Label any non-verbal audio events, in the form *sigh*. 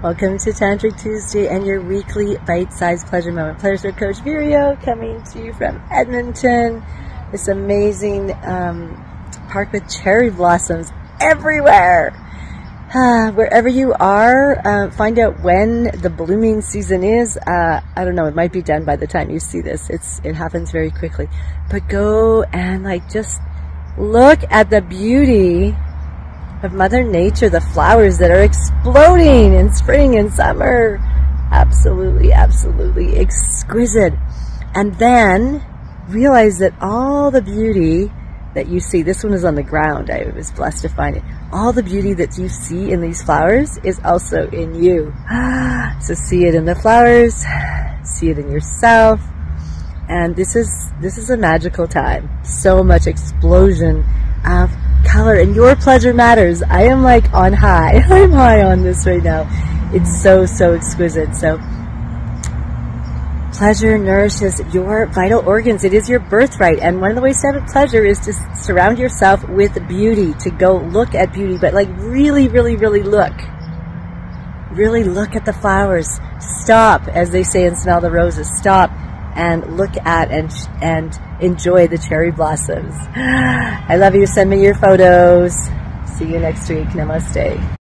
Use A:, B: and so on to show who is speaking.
A: Welcome to Tantric Tuesday and your weekly bite-sized pleasure moment. Pleasure Coach Vireo coming to you from Edmonton. This amazing um, park with cherry blossoms everywhere. Uh, wherever you are, uh, find out when the blooming season is. Uh, I don't know. It might be done by the time you see this. It's it happens very quickly. But go and like just look at the beauty of Mother Nature, the flowers that are exploding in spring and summer. Absolutely, absolutely exquisite. And then realize that all the beauty that you see, this one is on the ground. I was blessed to find it. All the beauty that you see in these flowers is also in you. *gasps* So see it in the flowers, see it in yourself. And this is, this is a magical time. So much explosion of color and your pleasure matters. I am like on high. *laughs* I'm high on this right now. It's so, so exquisite. So pleasure nourishes your vital organs. It is your birthright. And one of the ways to have pleasure is to surround yourself with beauty, to go look at beauty, but like really, really, really look. Really look at the flowers. Stop, as they say, and smell the roses. Stop and look at and and enjoy the cherry blossoms. *gasps* I love you. Send me your photos. See you next week. Namaste.